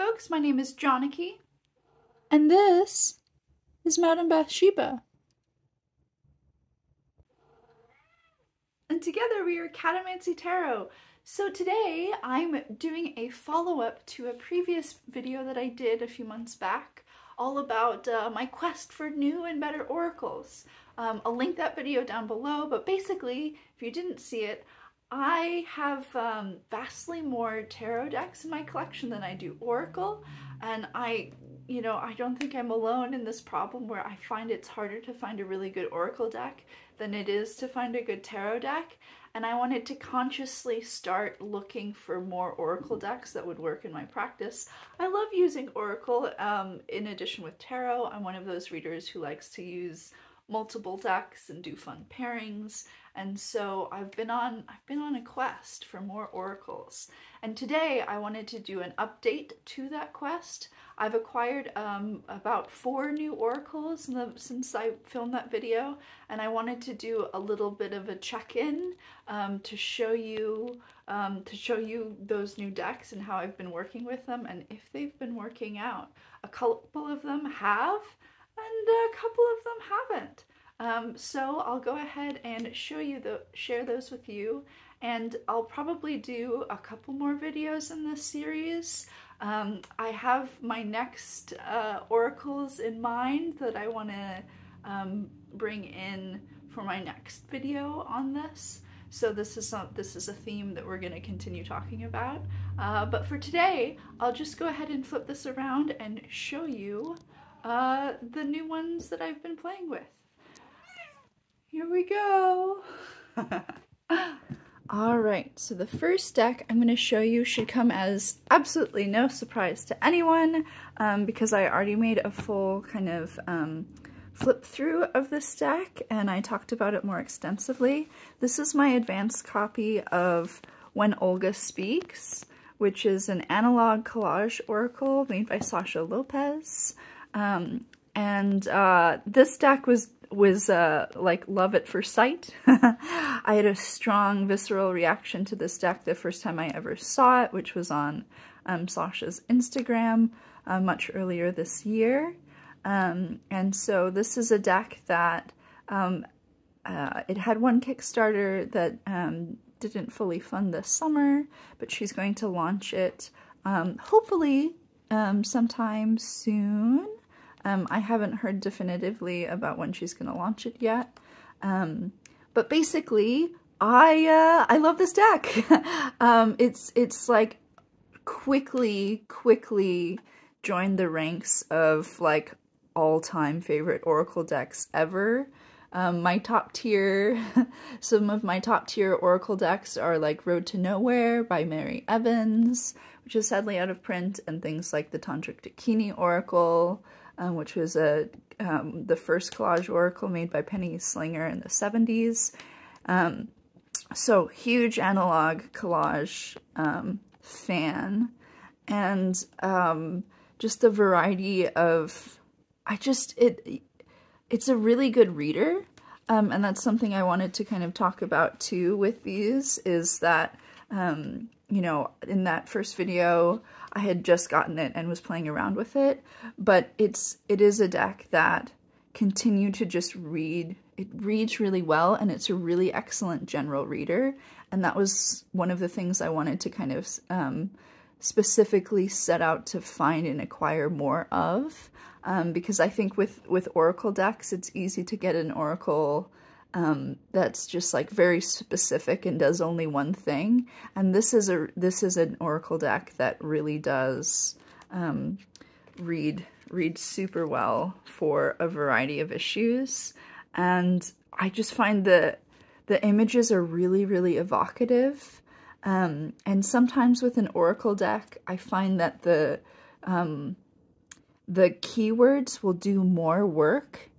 folks, my name is Janaki. And this is Madame Bathsheba. And together we are Catomancy Tarot. So today I'm doing a follow-up to a previous video that I did a few months back all about uh, my quest for new and better oracles. Um, I'll link that video down below, but basically, if you didn't see it, I have um, vastly more tarot decks in my collection than I do Oracle, and I, you know, I don't think I'm alone in this problem where I find it's harder to find a really good Oracle deck than it is to find a good tarot deck, and I wanted to consciously start looking for more Oracle decks that would work in my practice. I love using Oracle um, in addition with tarot. I'm one of those readers who likes to use multiple decks and do fun pairings and so I've been on I've been on a quest for more oracles and today I wanted to do an update to that quest. I've acquired um, about four new oracles the, since I filmed that video and I wanted to do a little bit of a check-in um, to show you um, to show you those new decks and how I've been working with them and if they've been working out. A couple of them have and a couple of them haven't. Um, so I'll go ahead and show you the share those with you and I'll probably do a couple more videos in this series. Um, I have my next uh, oracles in mind that I want to um, bring in for my next video on this. So this is not, this is a theme that we're going to continue talking about. Uh, but for today, I'll just go ahead and flip this around and show you uh, the new ones that I've been playing with. Here we go. All right, so the first deck I'm going to show you should come as absolutely no surprise to anyone um, because I already made a full kind of um, flip through of this deck and I talked about it more extensively. This is my advanced copy of When Olga Speaks, which is an analog collage oracle made by Sasha Lopez. Um, and uh, this deck was was uh, like love at first sight. I had a strong visceral reaction to this deck the first time I ever saw it, which was on um, Sasha's Instagram uh, much earlier this year. Um, and so this is a deck that um, uh, it had one Kickstarter that um, didn't fully fund this summer, but she's going to launch it um, hopefully um, sometime soon. Um, I haven't heard definitively about when she's going to launch it yet. Um, but basically, I uh, I love this deck. um, it's it's like quickly quickly joined the ranks of like all-time favorite Oracle decks ever. Um, my top tier, some of my top tier Oracle decks are like Road to Nowhere by Mary Evans, which is sadly out of print, and things like the Tantric Dakini Oracle, um, which was a um, the first collage oracle made by Penny Slinger in the 70s. Um, so huge analog collage um, fan and um, just the variety of I just it it's a really good reader um, and that's something I wanted to kind of talk about too with these is that you know, in that first video, I had just gotten it and was playing around with it, but it's it is a deck that continue to just read. It reads really well, and it's a really excellent general reader, and that was one of the things I wanted to kind of um, specifically set out to find and acquire more of, um, because I think with, with Oracle decks, it's easy to get an Oracle um, that's just like very specific and does only one thing. And this is a this is an oracle deck that really does um, read read super well for a variety of issues. And I just find the the images are really really evocative. Um, and sometimes with an oracle deck, I find that the um, the keywords will do more work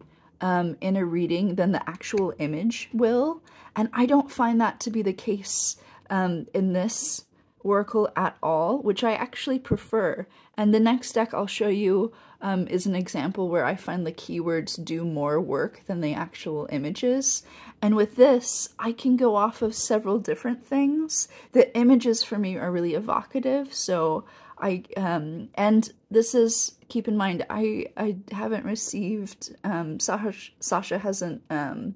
um, in a reading than the actual image will. And I don't find that to be the case um, in this oracle at all, which I actually prefer. And the next deck I'll show you um, is an example where I find the keywords do more work than the actual images. And with this, I can go off of several different things. The images for me are really evocative, so I um and this is keep in mind I I haven't received um Sasha Sasha hasn't um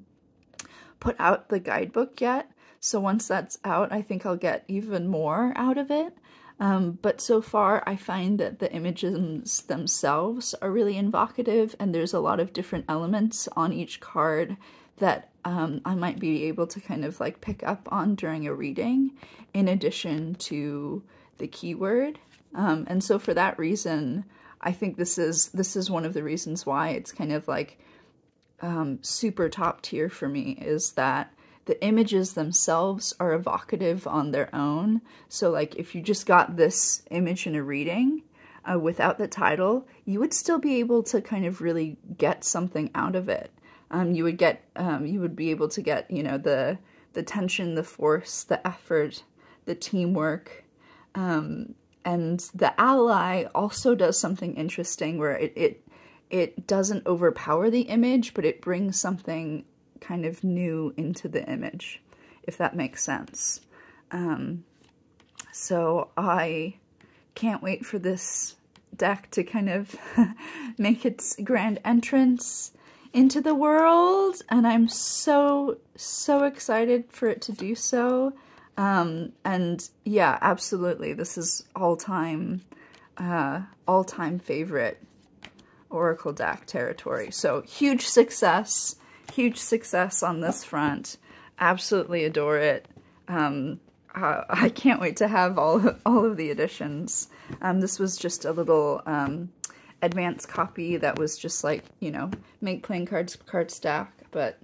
put out the guidebook yet. So once that's out, I think I'll get even more out of it. Um, but so far, I find that the images themselves are really invocative, and there's a lot of different elements on each card that um, I might be able to kind of like pick up on during a reading, in addition to the keyword. Um, and so for that reason, I think this is this is one of the reasons why it's kind of like um, super top tier for me is that the images themselves are evocative on their own. So like if you just got this image in a reading uh, without the title, you would still be able to kind of really get something out of it. Um, you would get, um, you would be able to get, you know, the the tension, the force, the effort, the teamwork, um, and the ally also does something interesting where it, it it doesn't overpower the image, but it brings something kind of new into the image, if that makes sense. Um, so I can't wait for this deck to kind of make its grand entrance into the world, and I'm so, so excited for it to do so. Um, and yeah, absolutely, this is all-time, uh, all-time favorite Oracle deck territory. So huge success huge success on this front. Absolutely adore it. Um, uh, I can't wait to have all of, all of the editions. Um, this was just a little um, advanced copy that was just like, you know, make playing cards card stack, but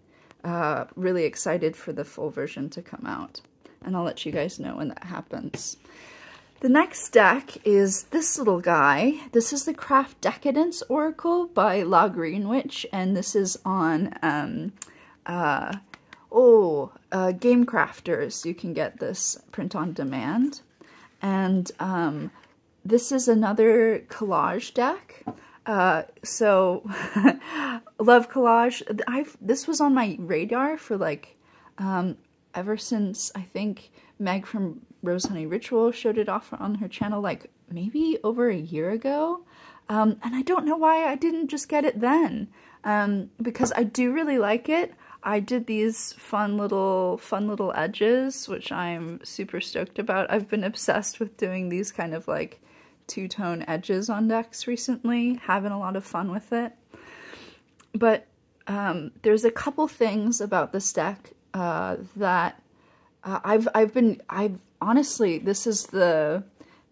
uh, really excited for the full version to come out. And I'll let you guys know when that happens. The next deck is this little guy. This is the Craft Decadence Oracle by La Green Witch, and this is on, um, uh, oh, uh, Game Crafters. You can get this print on demand. And um, this is another collage deck. Uh, so, love collage. I've This was on my radar for like, um, ever since, I think, Meg from Rose Honey Ritual showed it off on her channel like maybe over a year ago. Um, and I don't know why I didn't just get it then. Um, because I do really like it. I did these fun little fun little edges, which I'm super stoked about. I've been obsessed with doing these kind of like two-tone edges on decks recently, having a lot of fun with it. But um, there's a couple things about this deck uh, that uh, I've I've been I've honestly this is the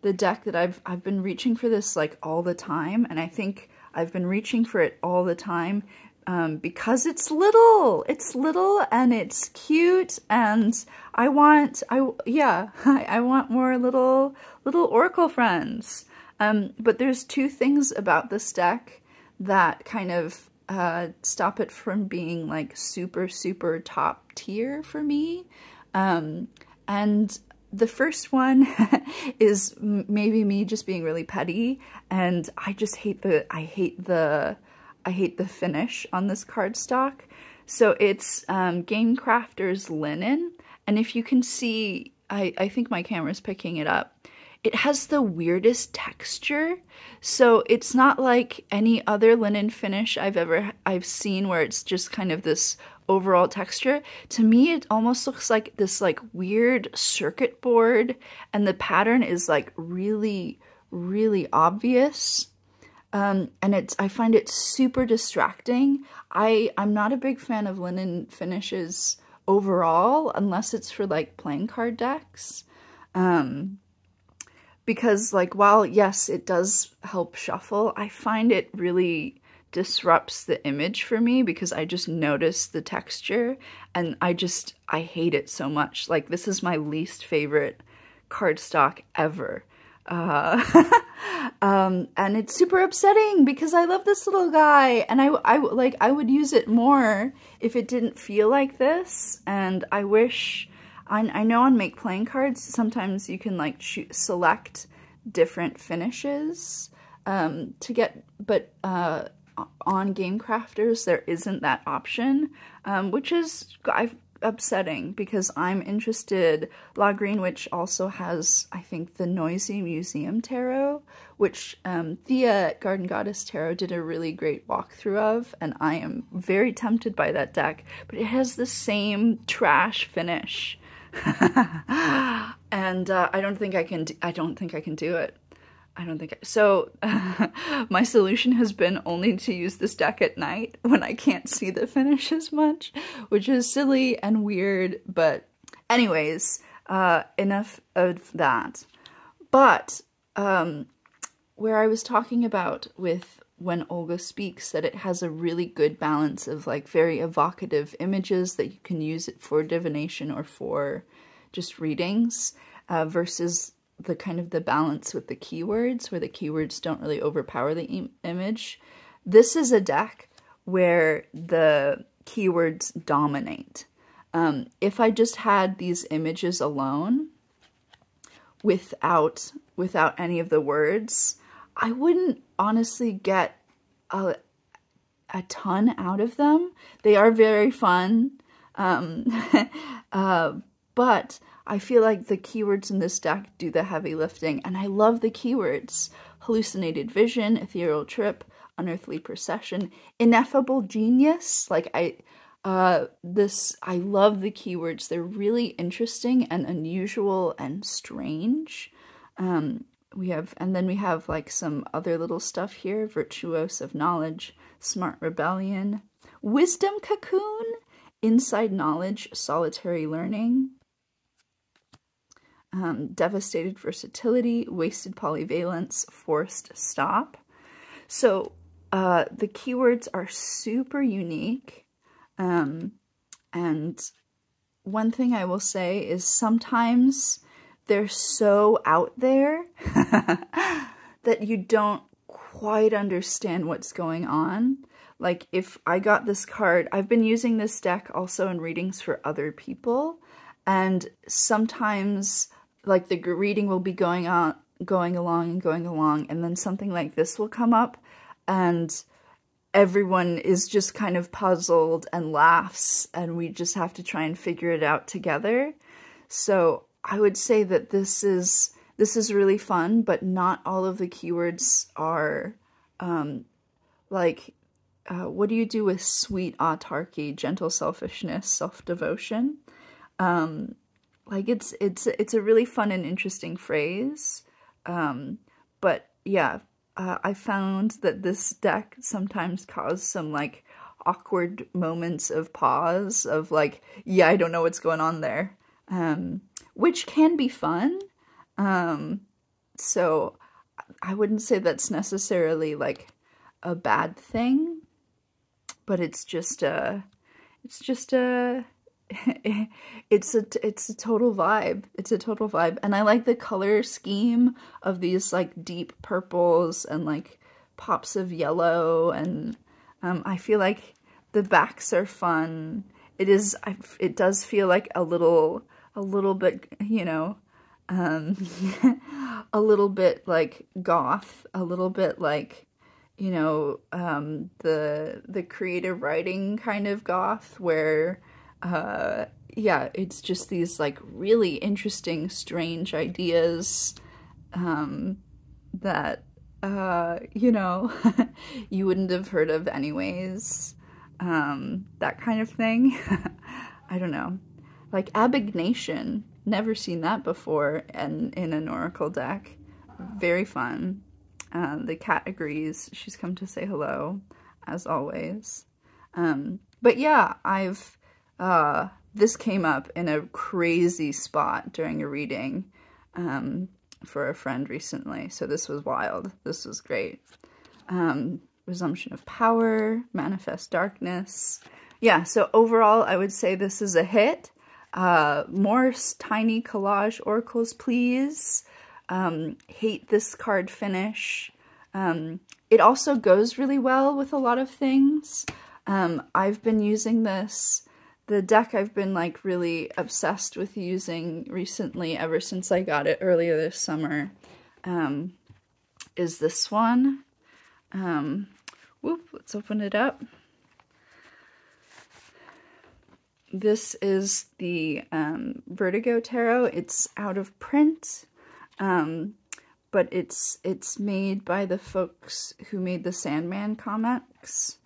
the deck that I've I've been reaching for this like all the time, and I think I've been reaching for it all the time um, because it's little. It's little and it's cute, and I want I yeah I, I want more little little Oracle friends. Um, but there's two things about this deck that kind of uh, stop it from being like super super top tier for me. Um, and the first one is maybe me just being really petty and I just hate the I hate the I hate the finish on this cardstock. So it's um, Game Crafters linen and if you can see I, I think my camera's picking it up it has the weirdest texture. So it's not like any other linen finish I've ever I've seen where it's just kind of this overall texture. To me, it almost looks like this like weird circuit board and the pattern is like really, really obvious. Um, and it's I find it super distracting. I, I'm not a big fan of linen finishes overall, unless it's for like playing card decks. Um, because like while yes it does help shuffle i find it really disrupts the image for me because i just notice the texture and i just i hate it so much. Like this is my least favorite cardstock ever. Uh, um, and it's super upsetting because I love this little guy and I, I like I would use it more if it didn't feel like this and I wish I, I know on Make Playing Cards, sometimes you can like select different finishes um, to get, but uh, on Game Crafters, there isn't that option, um, which is, I've, upsetting because I'm interested. La Green Witch also has, I think, the Noisy Museum Tarot, which um, Thea Garden Goddess Tarot did a really great walkthrough of, and I am very tempted by that deck. But it has the same trash finish, and uh, I don't think I can. I don't think I can do it. I don't think I, so. my solution has been only to use this deck at night when I can't see the finish as much, which is silly and weird. But, anyways, uh, enough of that. But um, where I was talking about with when Olga speaks that it has a really good balance of like very evocative images that you can use it for divination or for just readings uh, versus the kind of the balance with the keywords where the keywords don't really overpower the Im image. This is a deck where the keywords dominate. Um, if I just had these images alone without without any of the words, I wouldn't honestly get a, a ton out of them. They are very fun, um, uh, but I feel like the keywords in this deck do the heavy lifting, and I love the keywords. Hallucinated vision, ethereal trip, unearthly procession, ineffable genius. Like, I, uh, this, I love the keywords. They're really interesting and unusual and strange. Um, we have, and then we have like some other little stuff here. Virtuose of knowledge, smart rebellion, wisdom cocoon, inside knowledge, solitary learning, um, devastated versatility, wasted polyvalence, forced stop. So uh, the keywords are super unique. Um, and one thing I will say is sometimes they're so out there that you don't quite understand what's going on. Like if I got this card, I've been using this deck also in readings for other people. And sometimes like the reading will be going on, going along and going along, and then something like this will come up, and everyone is just kind of puzzled and laughs, and we just have to try and figure it out together. So I would say that this is this is really fun, but not all of the keywords are um, like uh, what do you do with sweet autarky, gentle selfishness, self devotion? Um, like it's it's it's a really fun and interesting phrase um but yeah uh, i found that this deck sometimes caused some like awkward moments of pause of like yeah i don't know what's going on there um which can be fun um so i wouldn't say that's necessarily like a bad thing but it's just a it's just a it's a it's a total vibe. It's a total vibe, and I like the color scheme of these like deep purples and like pops of yellow, and um, I feel like the backs are fun. It is. It does feel like a little a little bit, you know, um, a little bit like goth, a little bit like you know um, the the creative writing kind of goth where uh, yeah, it's just these like really interesting, strange ideas um, that, uh, you know, you wouldn't have heard of anyways. Um, that kind of thing. I don't know. Like Abignation, never seen that before and in an Oracle deck. Very fun. Uh, the cat agrees. She's come to say hello, as always. Um, but yeah, I've uh, this came up in a crazy spot during a reading um, for a friend recently. So this was wild. This was great. Um, resumption of power, manifest darkness. Yeah, so overall, I would say this is a hit. Uh, more tiny collage oracles, please. Um, hate this card finish. Um, it also goes really well with a lot of things. Um, I've been using this the deck I've been like really obsessed with using recently ever since I got it earlier this summer um, is this one. Um, whoop, let's open it up. This is the um, Vertigo Tarot. It's out of print, um, but it's it's made by the folks who made the Sandman comics.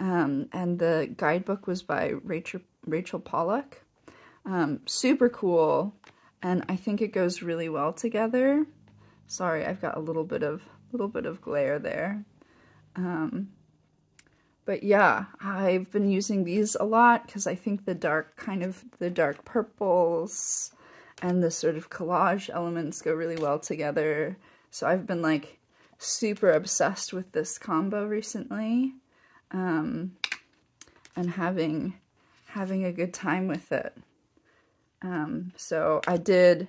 Um, and the guidebook was by Rachel, Rachel Pollack. Um, super cool, and I think it goes really well together. Sorry, I've got a little bit of little bit of glare there. Um, but yeah, I've been using these a lot because I think the dark kind of the dark purples and the sort of collage elements go really well together. So I've been like super obsessed with this combo recently um, and having having a good time with it. Um, so I did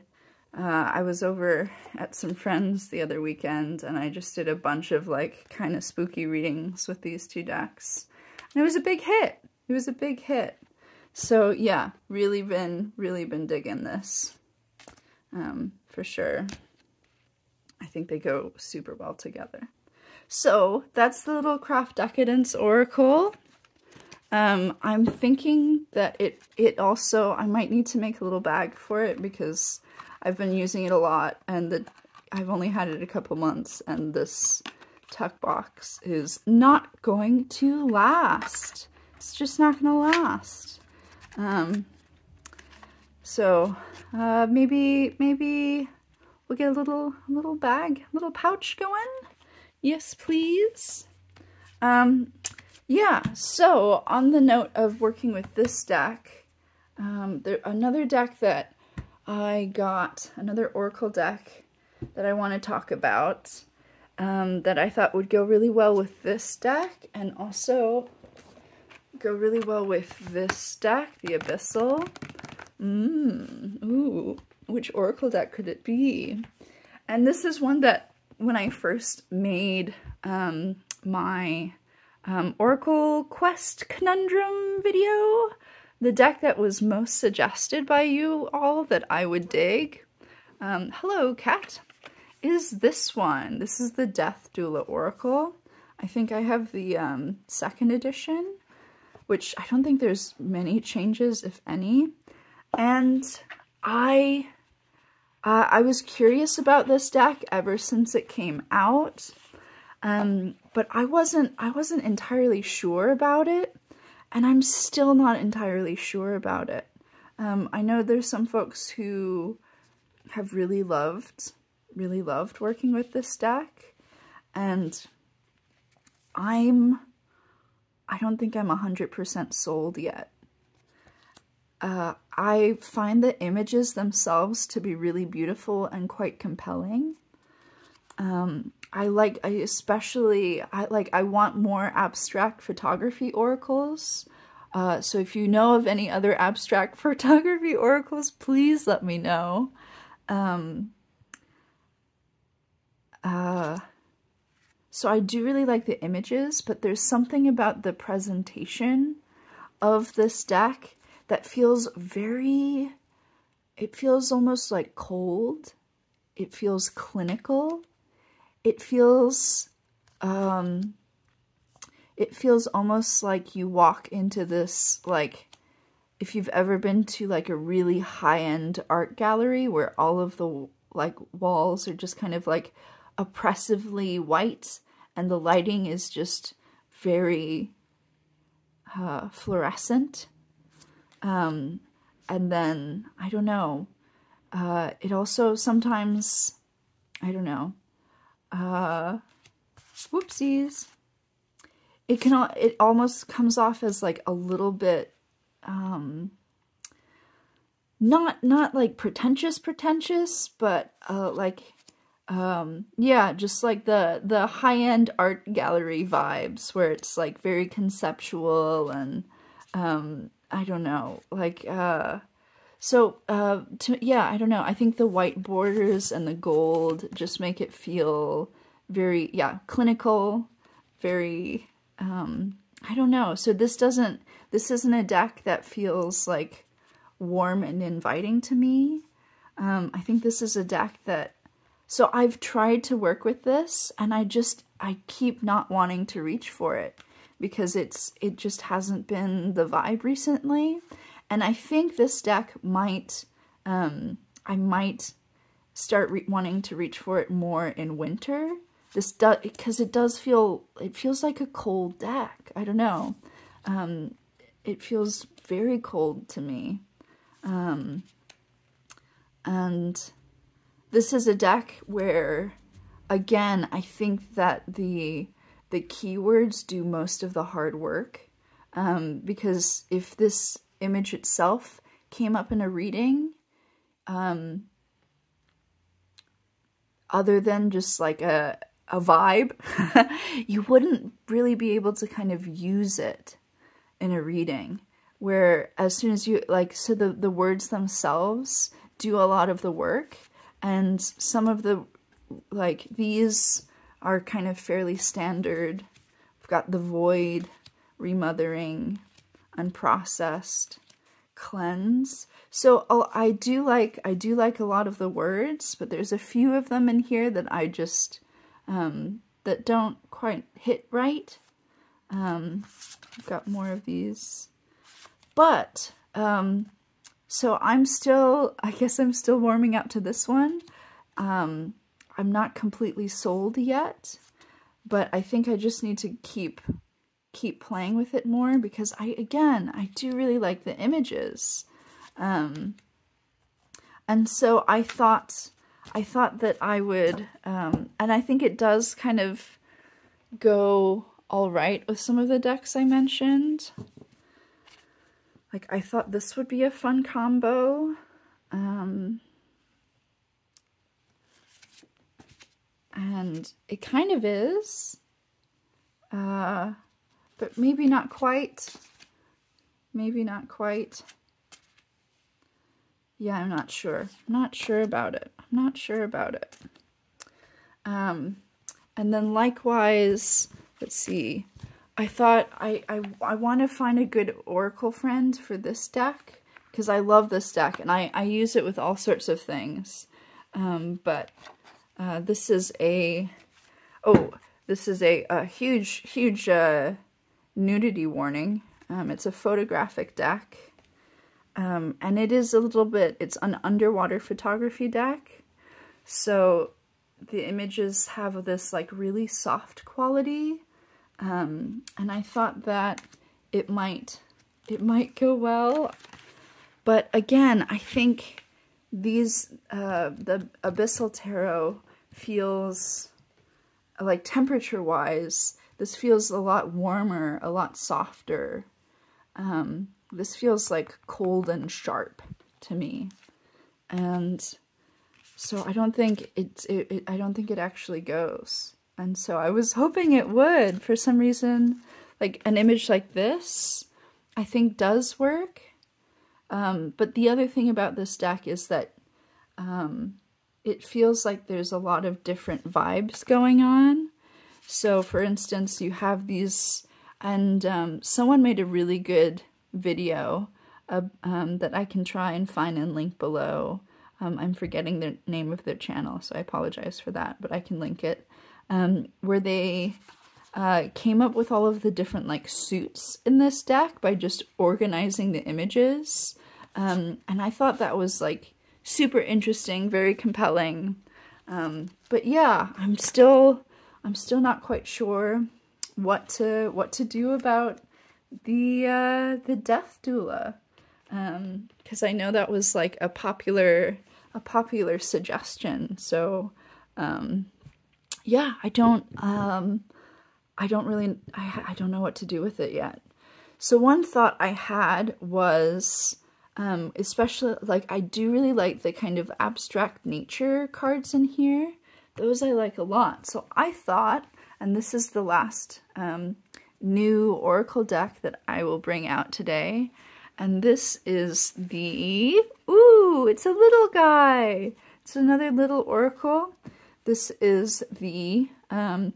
uh, I was over at some friends the other weekend and I just did a bunch of like kind of spooky readings with these two decks. And it was a big hit. It was a big hit. So yeah, really been, really been digging this um, for sure. I think they go super well together. So that's the little Craft Decadence Oracle. Um, I'm thinking that it, it also, I might need to make a little bag for it because I've been using it a lot and the, I've only had it a couple months and this tuck box is not going to last. It's just not going to last. Um, so uh, maybe maybe we'll get a little little bag, little pouch going. Yes, please. Um, yeah. So on the note of working with this deck, um, there another deck that I got another Oracle deck that I want to talk about um, that I thought would go really well with this deck and also go really well with this deck, the Abyssal. Mmm, ooh, which Oracle deck could it be? And this is one that when I first made um, my um, Oracle Quest Conundrum video, the deck that was most suggested by you all that I would dig, um, hello cat, is this one. This is the Death Doula Oracle. I think I have the um, second edition, which I don't think there's many changes, if any. And I, uh, I was curious about this deck ever since it came out, um, but I wasn't, I wasn't entirely sure about it and I'm still not entirely sure about it. Um, I know there's some folks who have really loved, really loved working with this deck, and I'm, I don't think I'm 100% sold yet. Uh, I find the images themselves to be really beautiful and quite compelling. Um, I like, I especially, I like, I want more abstract photography oracles. Uh, so if you know of any other abstract photography oracles, please let me know. Um, uh, so I do really like the images, but there's something about the presentation of this deck that feels very, it feels almost like cold. It feels clinical it feels um it feels almost like you walk into this like if you've ever been to like a really high-end art gallery where all of the like walls are just kind of like oppressively white and the lighting is just very uh, fluorescent um, and then I don't know uh, it also sometimes I don't know uh, whoopsies. It can, it almost comes off as like a little bit, um, not, not like pretentious pretentious, but, uh, like, um, yeah, just like the, the high-end art gallery vibes where it's like very conceptual and, um, I don't know, like, uh, so, uh, to, yeah, I don't know. I think the white borders and the gold just make it feel very, yeah, clinical, very, um, I don't know. So this doesn't, this isn't a deck that feels like warm and inviting to me. Um, I think this is a deck that, so I've tried to work with this and I just, I keep not wanting to reach for it because it's, it just hasn't been the vibe recently. And I think this deck might, um, I might start wanting to reach for it more in winter. This does, because it does feel, it feels like a cold deck. I don't know. Um, it feels very cold to me. Um, and this is a deck where, again, I think that the the keywords do most of the hard work. Um, because if this image itself came up in a reading, um, other than just like a, a vibe, you wouldn't really be able to kind of use it in a reading. Where as soon as you, like, so the, the words themselves do a lot of the work, and some of the, like, these are kind of fairly standard. We've got the void, remothering, unprocessed, cleanse. So oh, I do like I do like a lot of the words, but there's a few of them in here that I just um, that don't quite hit right. Um, I've got more of these, but um, so I'm still I guess I'm still warming up to this one. Um, I'm not completely sold yet, but I think I just need to keep keep playing with it more because I again I do really like the images. Um, and so I thought I thought that I would um, and I think it does kind of go all right with some of the decks I mentioned. Like I thought this would be a fun combo. Um, and it kind of is, uh, but maybe not quite, maybe not quite. Yeah, I'm not sure. I'm not sure about it. I'm not sure about it. Um, and then likewise, let's see, I thought I, I, I want to find a good Oracle friend for this deck because I love this deck and I, I use it with all sorts of things. Um, but uh, this is a, oh, this is a, a huge, huge uh, nudity warning. Um, it's a photographic deck. Um, and it is a little bit, it's an underwater photography deck. So the images have this like really soft quality. Um, and I thought that it might, it might go well. But again, I think these, uh, the Abyssal Tarot feels like temperature wise, this feels a lot warmer, a lot softer. Um, this feels like cold and sharp to me. And so I don't think it, it, it, I don't think it actually goes. And so I was hoping it would for some reason, like an image like this, I think does work. Um, but the other thing about this deck is that um, it feels like there's a lot of different vibes going on. So for instance, you have these, and um, someone made a really good video uh, um, that I can try and find and link below. Um, I'm forgetting the name of their channel, so I apologize for that, but I can link it. Um, where they uh, came up with all of the different like suits in this deck by just organizing the images. Um, and I thought that was like super interesting, very compelling. Um, but yeah, I'm still I'm still not quite sure what to what to do about the uh, the death doula because um, I know that was like a popular a popular suggestion. So um, yeah, I don't um, I don't really I I don't know what to do with it yet. So one thought I had was um, especially, like, I do really like the kind of abstract nature cards in here. Those I like a lot. So I thought, and this is the last um, new Oracle deck that I will bring out today. And this is the, ooh, it's a little guy. It's another little Oracle. This is the um,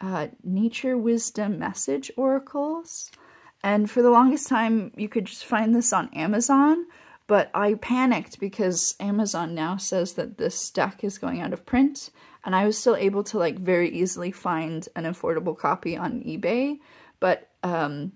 uh, Nature Wisdom Message Oracles. And for the longest time, you could just find this on Amazon, but I panicked because Amazon now says that this deck is going out of print, and I was still able to like very easily find an affordable copy on eBay, but um,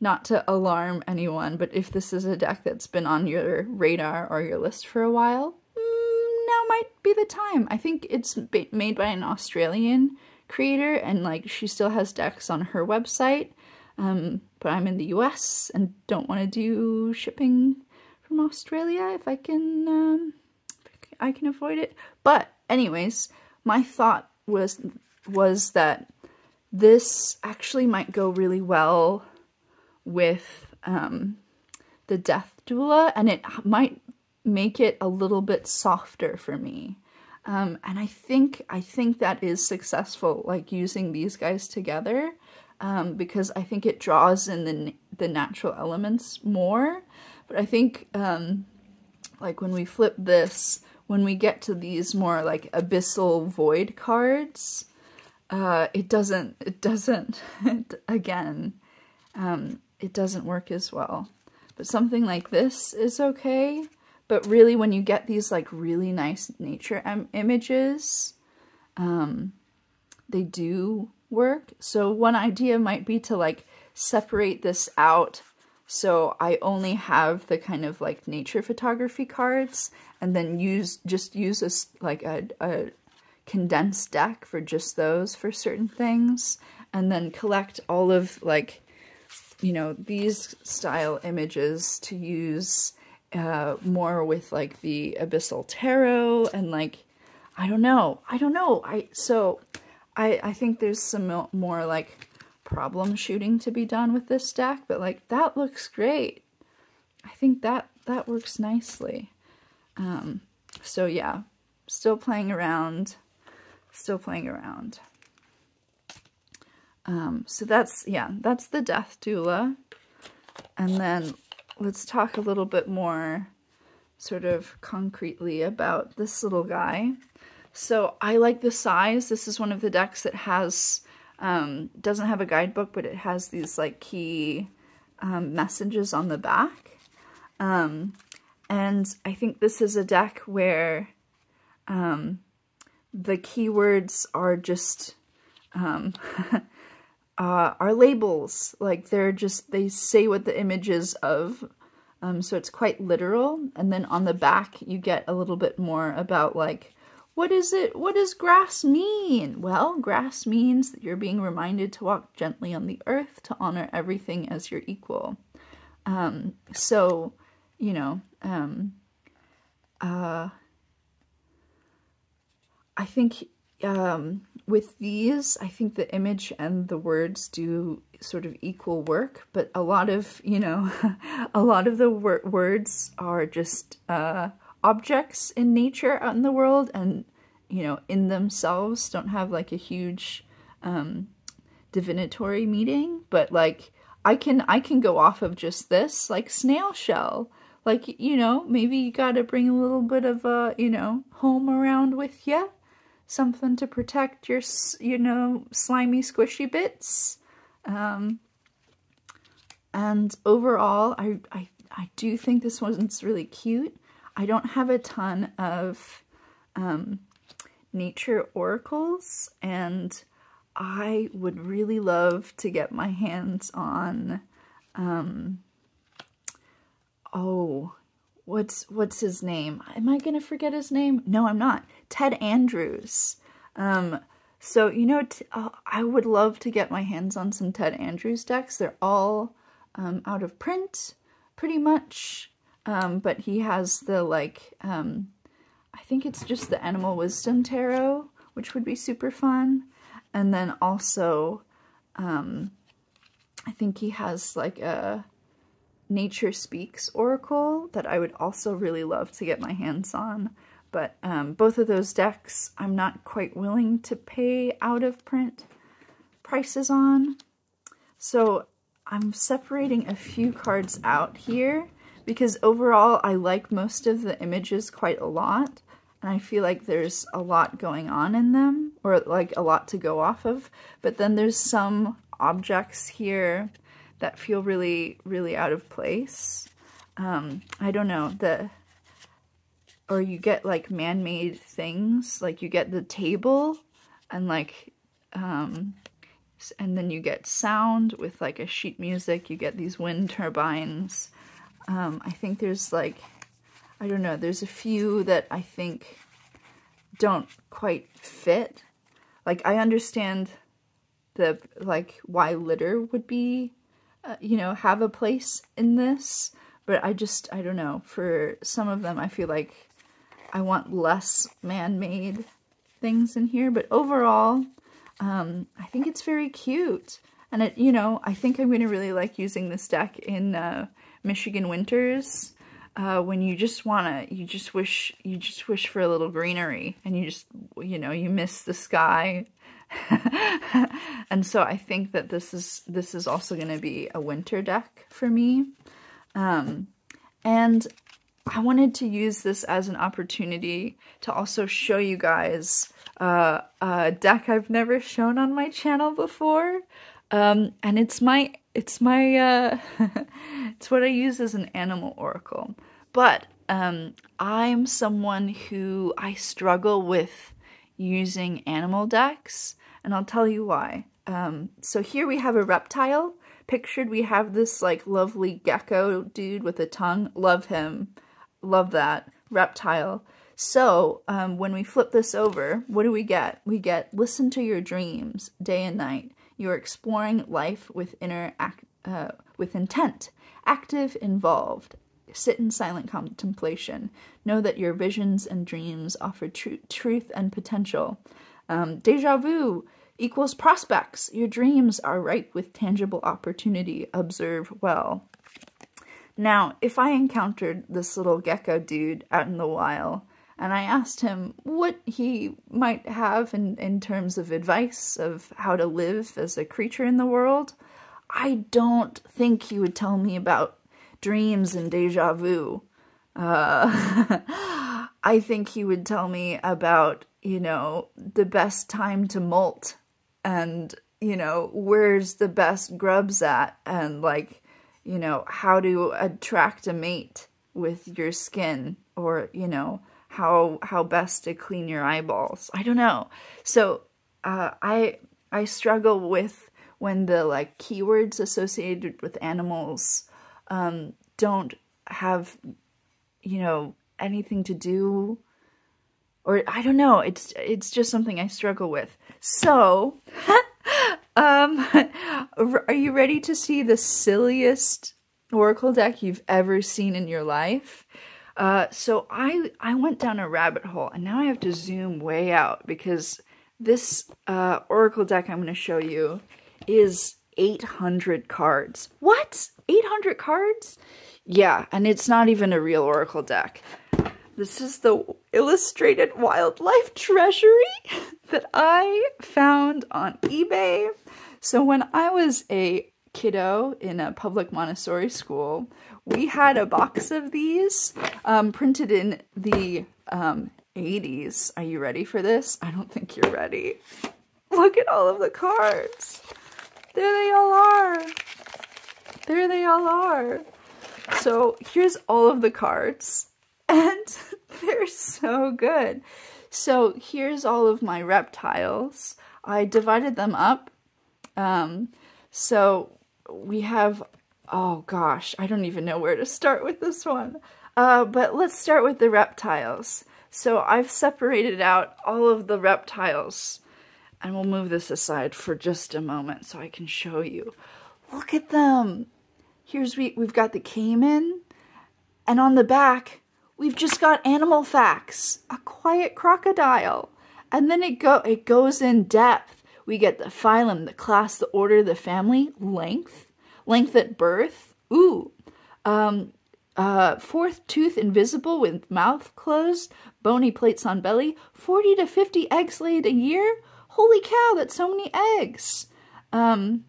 not to alarm anyone, but if this is a deck that's been on your radar or your list for a while, mm, now might be the time. I think it's made by an Australian creator and like she still has decks on her website. Um, but I'm in the US and don't want to do shipping from Australia if I can um, I can avoid it. But anyways, my thought was was that this actually might go really well with um, the Death Doula, and it might make it a little bit softer for me. Um, and I think I think that is successful, like using these guys together, um, because I think it draws in the the natural elements more. But I think um, like when we flip this, when we get to these more like abyssal void cards, uh, it doesn't, it doesn't, again, um, it doesn't work as well. But something like this is okay. But really, when you get these like really nice nature images, um, they do work. So one idea might be to like separate this out so I only have the kind of like nature photography cards and then use just use a, like a, a condensed deck for just those for certain things and then collect all of like you know these style images to use uh, more with like the abyssal tarot and like I don't know I don't know I so I I think there's some more like problem shooting to be done with this deck but like that looks great I think that that works nicely um so yeah still playing around still playing around. Um, so that's, yeah, that's the Death Doula. And then let's talk a little bit more sort of concretely about this little guy. So I like the size. This is one of the decks that has, um, doesn't have a guidebook, but it has these like key um, messages on the back. Um, and I think this is a deck where um, the keywords are just um, uh, are labels. Like they're just, they say what the image is of. Um, so it's quite literal. And then on the back, you get a little bit more about like, what is it? What does grass mean? Well, grass means that you're being reminded to walk gently on the earth, to honor everything as your equal. Um, so, you know, um, uh, I think um, with these, I think the image and the words do sort of equal work, but a lot of, you know, a lot of the wor words are just uh, objects in nature out in the world and, you know, in themselves don't have like a huge um, divinatory meaning, but like I can, I can go off of just this, like snail shell, like, you know, maybe you got to bring a little bit of, a, you know, home around with you something to protect your, you know, slimy, squishy bits. Um, and overall, I, I, I do think this one's really cute. I don't have a ton of um, nature oracles, and I would really love to get my hands on, um, oh, what's what's his name? Am I gonna forget his name? No, I'm not. Ted Andrews. Um, so you know, uh, I would love to get my hands on some Ted Andrews decks. They're all um, out of print, pretty much. Um, but he has the like, um, I think it's just the Animal Wisdom Tarot, which would be super fun. And then also, um, I think he has like a Nature Speaks Oracle that I would also really love to get my hands on. But um, both of those decks I'm not quite willing to pay out of print prices on. So I'm separating a few cards out here because overall I like most of the images quite a lot and I feel like there's a lot going on in them or like a lot to go off of. But then there's some objects here that feel really, really out of place. Um, I don't know, the, or you get like man-made things, like you get the table and like, um, and then you get sound with like a sheet music. You get these wind turbines. Um, I think there's like, I don't know, there's a few that I think don't quite fit. Like I understand the like why litter would be, uh, you know, have a place in this, but I just I don't know. For some of them, I feel like I want less man-made things in here, but overall, um, I think it's very cute. And it, you know, I think I'm going to really like using this deck in uh, Michigan winters uh, when you just want to, you just wish, you just wish for a little greenery and you just, you know, you miss the sky. and so I think that this is, this is also going to be a winter deck for me. Um, and I wanted to use this as an opportunity to also show you guys uh, a deck I've never shown on my channel before. Um, and it's my, it's my, uh, it's what I use as an animal oracle. But um, I'm someone who I struggle with using animal decks, and I'll tell you why. Um, so here we have a reptile. Pictured we have this like lovely gecko dude with a tongue. Love him. Love that. Reptile. So um, when we flip this over, what do we get? We get listen to your dreams day and night. You're exploring life with inner uh, with intent, active, involved. Sit in silent contemplation. Know that your visions and dreams offer tr truth and potential. Um, deja vu equals prospects. Your dreams are ripe with tangible opportunity. Observe well. Now, if I encountered this little gecko dude out in the wild and I asked him what he might have in, in terms of advice of how to live as a creature in the world, I don't think he would tell me about dreams and deja vu. Uh, I think he would tell me about, you know, the best time to molt and, you know, where's the best grubs at and, like, you know, how to attract a mate with your skin or, you know, how how best to clean your eyeballs. I don't know. So uh, I I struggle with when the like keywords associated with animals um, don't have you know anything to do or I don't know. It's it's just something I struggle with. So, um, are you ready to see the silliest oracle deck you've ever seen in your life? Uh, so I, I went down a rabbit hole and now I have to zoom way out because this uh, Oracle deck I'm going to show you is 800 cards. What? 800 cards? Yeah, and it's not even a real Oracle deck. This is the Illustrated Wildlife Treasury that I found on eBay. So when I was a kiddo in a public Montessori school, we had a box of these um, printed in the um, 80s. Are you ready for this? I don't think you're ready. Look at all of the cards. There they all are. There they all are. So here's all of the cards and they're so good. So here's all of my reptiles. I divided them up. Um, so we have oh gosh, I don't even know where to start with this one. Uh, but let's start with the reptiles. So I've separated out all of the reptiles and we'll move this aside for just a moment so I can show you. Look at them. Here's we we've got the caiman and on the back we've just got animal facts. A quiet crocodile. And then it go it goes in depth. We get the phylum, the class, the order, the family, length, Length at birth. Ooh. Um, uh, fourth tooth invisible with mouth closed. Bony plates on belly. 40 to 50 eggs laid a year. Holy cow, that's so many eggs. Um,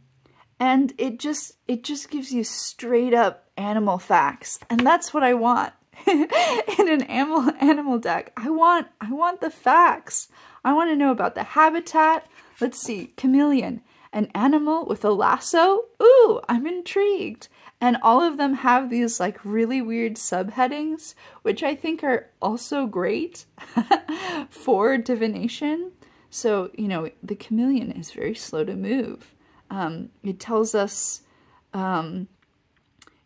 and it just it just gives you straight up animal facts. And that's what I want. in an animal animal deck. I want I want the facts. I want to know about the habitat. Let's see, chameleon. An animal with a lasso? Ooh, I'm intrigued. And all of them have these like really weird subheadings, which I think are also great for divination. So, you know, the chameleon is very slow to move. Um, it tells us, um,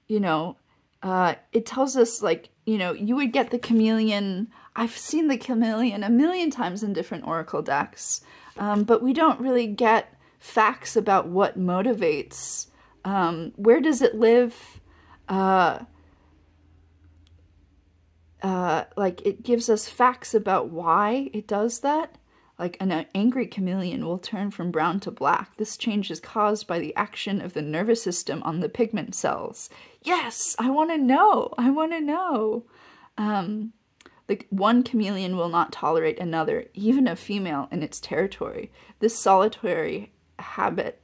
you know, uh, it tells us like, you know, you would get the chameleon. I've seen the chameleon a million times in different Oracle decks, um, but we don't really get facts about what motivates. Um, where does it live? Uh, uh, like it gives us facts about why it does that. Like an angry chameleon will turn from brown to black. This change is caused by the action of the nervous system on the pigment cells. Yes, I want to know. I want to know. Um, like one chameleon will not tolerate another, even a female in its territory. This solitary habit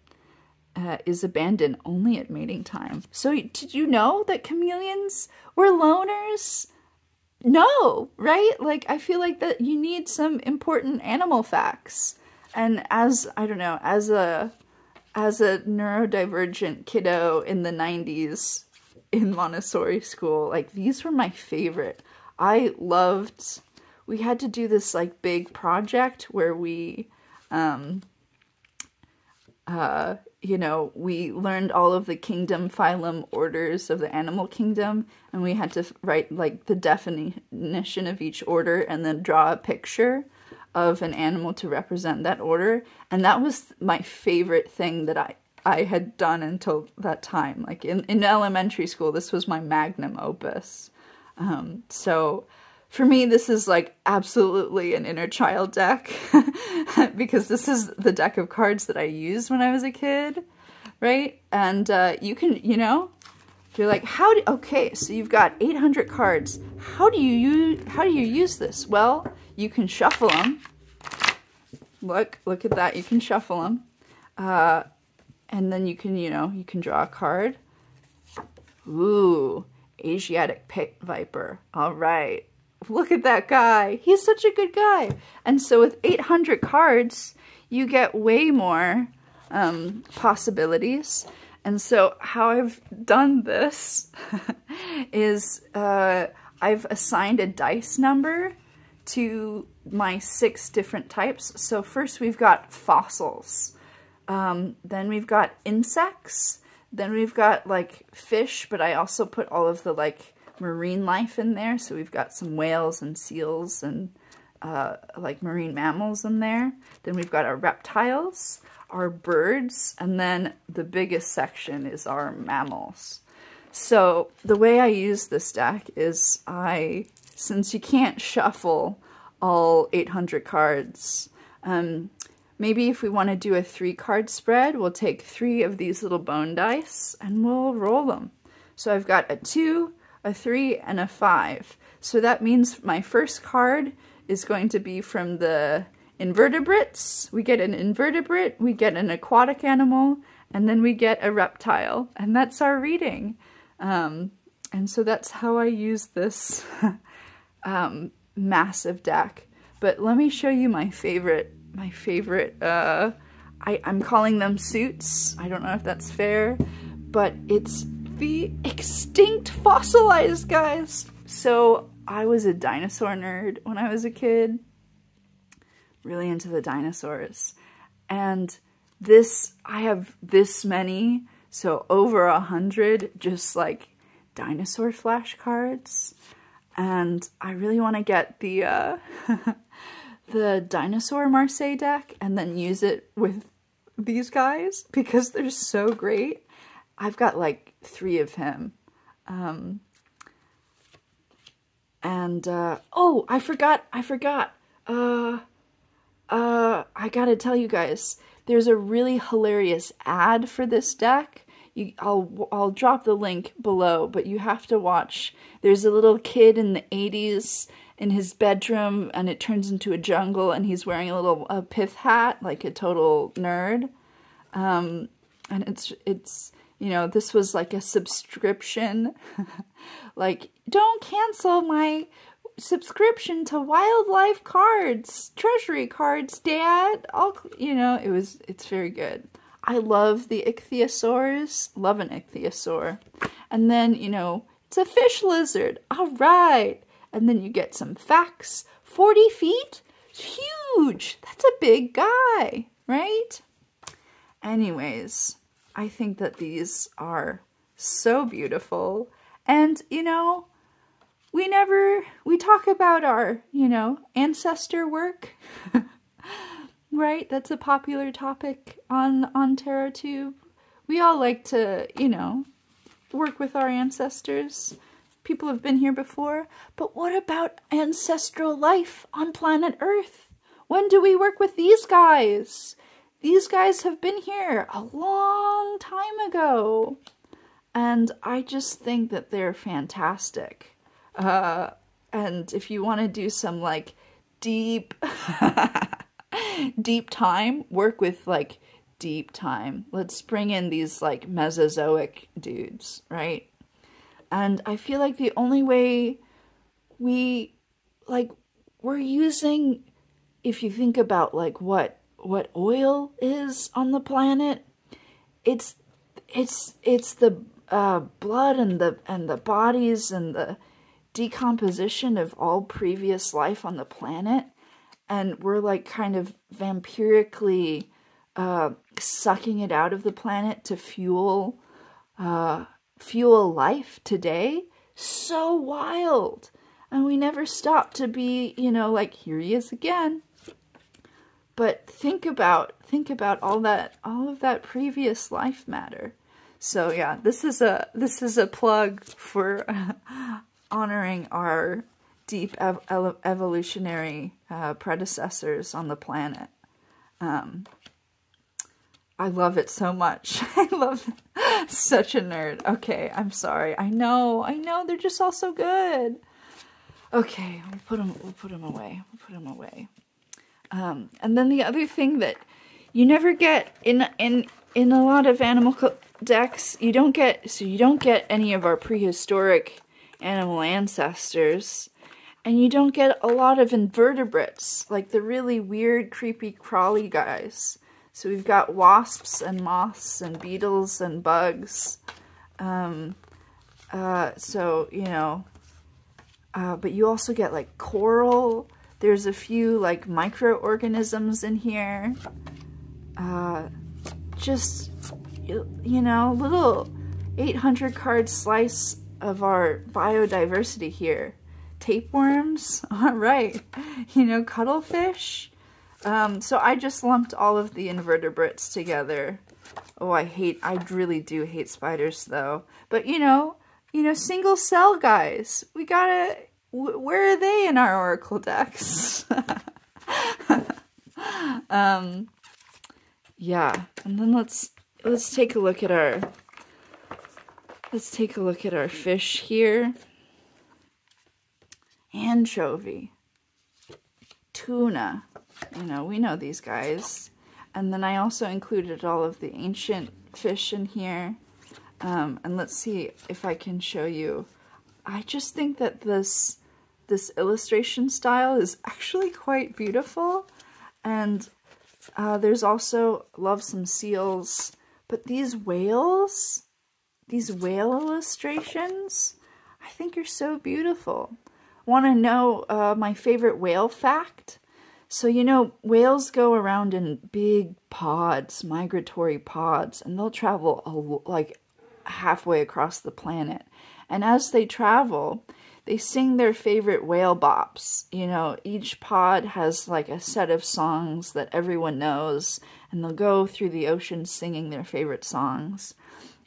uh, is abandoned only at mating time. So did you know that chameleons were loners? no, right? Like, I feel like that you need some important animal facts. And as, I don't know, as a, as a neurodivergent kiddo in the 90s in Montessori school, like, these were my favorite. I loved, we had to do this, like, big project where we, um, uh, you know, we learned all of the kingdom phylum orders of the animal kingdom, and we had to write like the definition of each order and then draw a picture of an animal to represent that order. And that was my favorite thing that I I had done until that time. Like in, in elementary school, this was my magnum opus. Um, so for me, this is like absolutely an inner child deck because this is the deck of cards that I used when I was a kid, right? And uh, you can, you know, you're like, how do, okay, so you've got 800 cards. How do you use, how do you use this? Well, you can shuffle them. Look, look at that. You can shuffle them. Uh, and then you can, you know, you can draw a card. Ooh, Asiatic Pit Viper. All right look at that guy. He's such a good guy. And so with 800 cards, you get way more um, possibilities. And so how I've done this is uh, I've assigned a dice number to my six different types. So first we've got fossils. Um, then we've got insects. Then we've got like fish, but I also put all of the like marine life in there. So we've got some whales and seals and uh, like marine mammals in there. Then we've got our reptiles, our birds, and then the biggest section is our mammals. So the way I use this deck is I, since you can't shuffle all 800 cards, um, maybe if we want to do a three card spread, we'll take three of these little bone dice and we'll roll them. So I've got a two, a 3, and a 5. So that means my first card is going to be from the invertebrates. We get an invertebrate, we get an aquatic animal, and then we get a reptile. And that's our reading. Um, and so that's how I use this um, massive deck. But let me show you my favorite, my favorite, uh, I, I'm calling them suits. I don't know if that's fair, but it's the extinct fossilized guys. So I was a dinosaur nerd when I was a kid, really into the dinosaurs. And this, I have this many, so over a hundred, just like dinosaur flashcards. And I really want to get the, uh, the dinosaur Marseille deck and then use it with these guys because they're so great. I've got like three of him. Um, and, uh, oh, I forgot, I forgot. Uh, uh, I gotta tell you guys, there's a really hilarious ad for this deck. You, I'll, I'll drop the link below, but you have to watch. There's a little kid in the 80s in his bedroom and it turns into a jungle and he's wearing a little a pith hat like a total nerd. Um, and it's, it's, you know, this was like a subscription. like, don't cancel my subscription to wildlife cards, treasury cards, dad. All, you know, it was, it's very good. I love the ichthyosaurs, love an ichthyosaur. And then, you know, it's a fish lizard. All right. And then you get some facts. 40 feet? Huge. That's a big guy, right? anyways, I think that these are so beautiful. And, you know, we never, we talk about our, you know, ancestor work, right? That's a popular topic on, on TarotTube. We all like to, you know, work with our ancestors. People have been here before. But what about ancestral life on planet Earth? When do we work with these guys? These guys have been here a long time ago. And I just think that they're fantastic. Uh, and if you want to do some like deep, deep time, work with like deep time. Let's bring in these like Mesozoic dudes, right? And I feel like the only way we like we're using if you think about like what what oil is on the planet, it's it's it's the uh, blood and the and the bodies and the decomposition of all previous life on the planet, and we're like kind of vampirically uh, sucking it out of the planet to fuel uh, fuel life today. So wild, and we never stop to be, you know, like here he is again but think about think about all that all of that previous life matter so yeah this is a this is a plug for honoring our deep ev evolutionary uh, predecessors on the planet um, I love it so much. I love it. such a nerd. Okay, I'm sorry. I know, I know. They're just all so good. Okay, we'll put them. We'll put them away. We'll put them away. Um, and then the other thing that you never get in in in a lot of animal decks, you don't get so you don't get any of our prehistoric animal ancestors, and you don't get a lot of invertebrates like the really weird, creepy, crawly guys. So we've got wasps and moths and beetles and bugs. Um, uh, so you know, uh, but you also get like coral there's a few like microorganisms in here. Uh, just, you know, little 800 card slice of our biodiversity here. Tapeworms, all right. You know, cuttlefish. Um, so I just lumped all of the invertebrates together. Oh, I hate, I really do hate spiders though. But you know, you know, single cell guys. We gotta, where are they in our oracle decks? um, yeah, and then let's let's take a look at our let's take a look at our fish here. Anchovy, tuna, you know, we know these guys. And then I also included all of the ancient fish in here. Um, and let's see if I can show you. I just think that this this illustration style is actually quite beautiful. And uh, there's also, love some seals, but these whales, these whale illustrations, I think are so beautiful. Want to know uh, my favorite whale fact? So, you know, whales go around in big pods, migratory pods, and they'll travel a, like halfway across the planet. And as they travel, they sing their favorite whale bops. You know, each pod has like a set of songs that everyone knows, and they'll go through the ocean singing their favorite songs.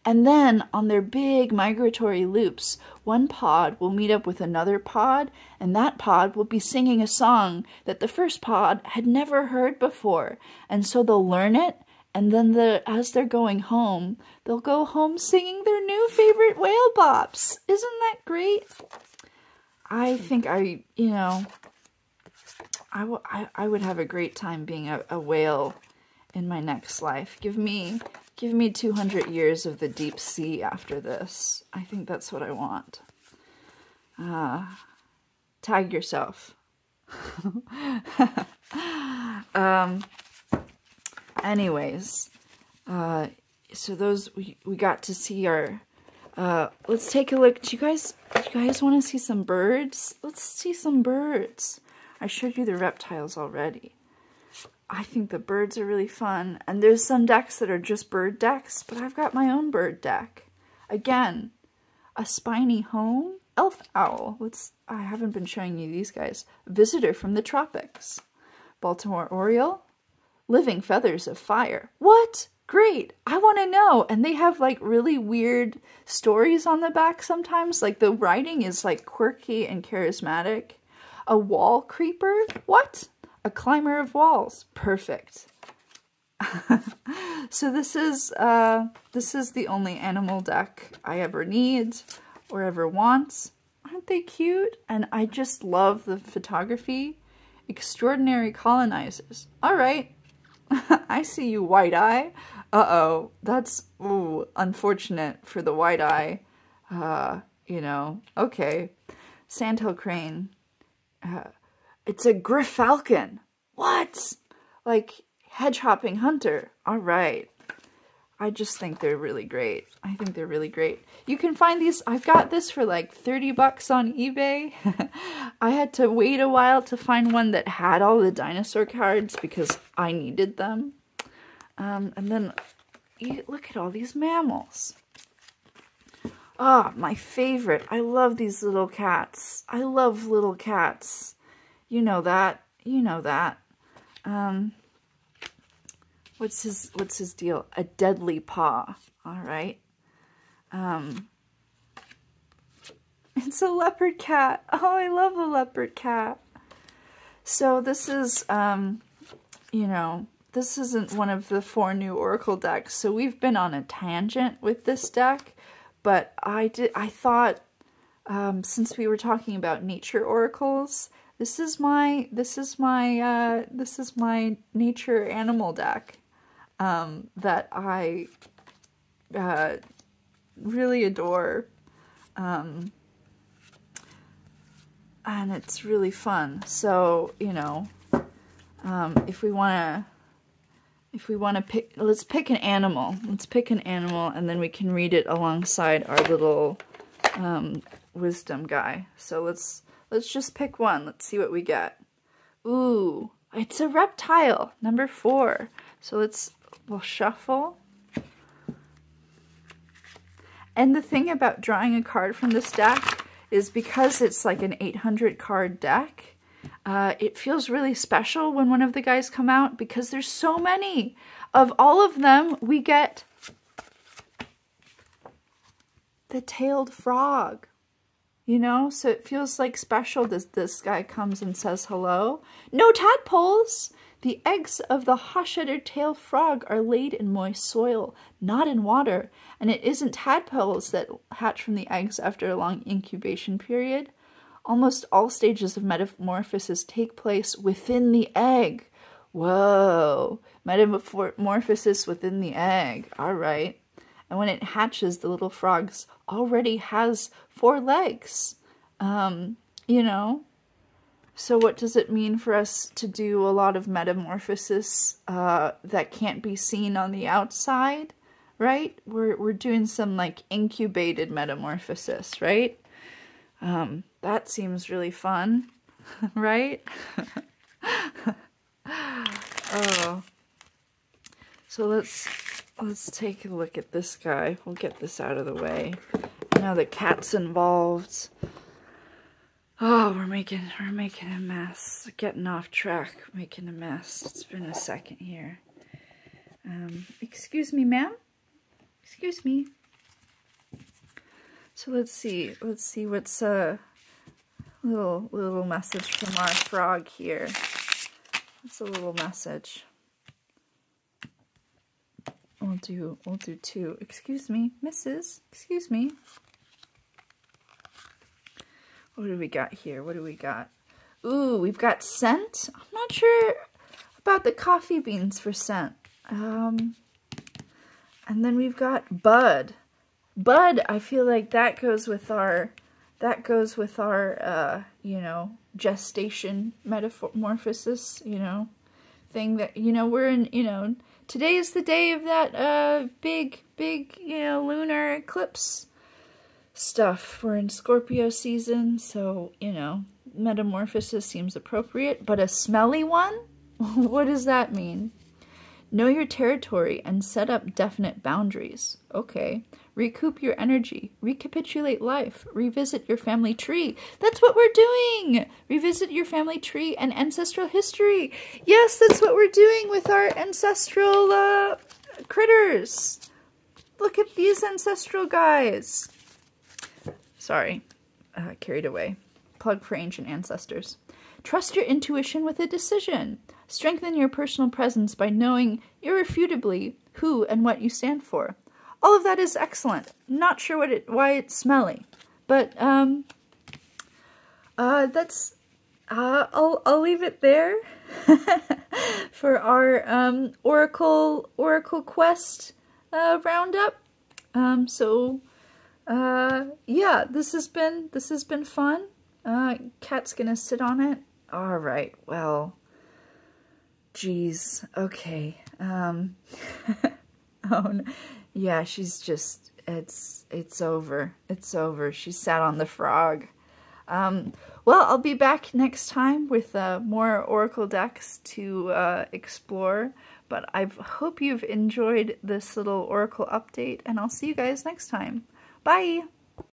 And then on their big migratory loops, one pod will meet up with another pod, and that pod will be singing a song that the first pod had never heard before. And so they'll learn it, and then the as they're going home, they'll go home singing their new favorite whale bops. Isn't that great? I think I, you know, I, I, I would have a great time being a, a whale in my next life. Give me, give me 200 years of the deep sea after this. I think that's what I want. Uh, tag yourself. um, anyways, uh, so those, we, we got to see our, uh, let's take a look. Do you guys, do you guys want to see some birds? Let's see some birds. I showed you the reptiles already. I think the birds are really fun. And there's some decks that are just bird decks, but I've got my own bird deck. Again, a spiny home, elf owl. Let's, I haven't been showing you these guys. Visitor from the tropics. Baltimore Oriole, living feathers of fire. What? Great. I want to know. And they have like really weird stories on the back sometimes. Like the writing is like quirky and charismatic. A wall creeper? What? A climber of walls. Perfect. so this is uh this is the only animal deck I ever need or ever want. Aren't they cute? And I just love the photography. Extraordinary colonizers. All right. I see you, White Eye. Uh-oh. That's, ooh, unfortunate for the White Eye. Uh, you know, okay. Sandhill Crane. Uh, it's a Gryph-Falcon. What? Like, hedge-hopping hunter. All right. I just think they're really great. I think they're really great. You can find these, I've got this for like 30 bucks on eBay. I had to wait a while to find one that had all the dinosaur cards because I needed them. Um, and then, you, look at all these mammals. Ah, oh, my favorite. I love these little cats. I love little cats. You know that. You know that. Um, what's his what's his deal? A deadly paw. All right. Um It's a leopard cat. Oh, I love a leopard cat. So this is um you know, this isn't one of the four new oracle decks. So we've been on a tangent with this deck, but I did I thought um since we were talking about nature oracles, this is my this is my uh this is my nature animal deck um, that I uh, really adore. Um, and it's really fun. So, you know, um, if we want to, if we want to pick, let's pick an animal. Let's pick an animal and then we can read it alongside our little um, wisdom guy. So let's, let's just pick one. Let's see what we get. Ooh, it's a reptile, number four. So let's We'll shuffle. And the thing about drawing a card from this deck is because it's like an 800 card deck, uh, it feels really special when one of the guys come out because there's so many. Of all of them, we get the tailed frog. You know, so it feels like special this this guy comes and says hello. No tadpoles! The eggs of the hawk-headed tail frog are laid in moist soil, not in water, and it isn't tadpoles that hatch from the eggs after a long incubation period. Almost all stages of metamorphosis take place within the egg. Whoa, metamorphosis within the egg. All right. And when it hatches, the little frogs already has four legs. Um, you know, so what does it mean for us to do a lot of metamorphosis uh, that can't be seen on the outside, right? We're, we're doing some like incubated metamorphosis, right? Um, that seems really fun, right? oh. So let's let's take a look at this guy. We'll get this out of the way. Now the cat's involved. Oh, we're making we're making a mess. Getting off track, making a mess. It's been a second here. Um, excuse me, ma'am. Excuse me. So let's see. Let's see what's a little little message from our frog here. It's a little message. We'll do we'll do two. Excuse me, Mrs. Excuse me. What do we got here? What do we got? Ooh, we've got scent. I'm not sure about the coffee beans for scent. Um, and then we've got bud. Bud, I feel like that goes with our, that goes with our, uh, you know, gestation metamorphosis, you know, thing that, you know, we're in, you know, today is the day of that, uh, big, big, you know, lunar eclipse stuff. We're in Scorpio season, so, you know, metamorphosis seems appropriate, but a smelly one? what does that mean? Know your territory and set up definite boundaries. Okay. Recoup your energy. Recapitulate life. Revisit your family tree. That's what we're doing! Revisit your family tree and ancestral history. Yes, that's what we're doing with our ancestral uh, critters. Look at these ancestral guys. Sorry, uh, carried away. Plug for ancient ancestors. Trust your intuition with a decision. Strengthen your personal presence by knowing irrefutably who and what you stand for. All of that is excellent. Not sure what it why it's smelly, but um, uh, that's uh, I'll I'll leave it there for our um, Oracle Oracle Quest uh, roundup. Um, so uh, yeah, this has been this has been fun. Uh, Cat's gonna sit on it. All right. Well, geez. Okay. Um. oh. No. Yeah, she's just, it's, it's over. It's over. She sat on the frog. Um, well, I'll be back next time with uh, more Oracle decks to uh, explore, but I hope you've enjoyed this little Oracle update, and I'll see you guys next time. Bye!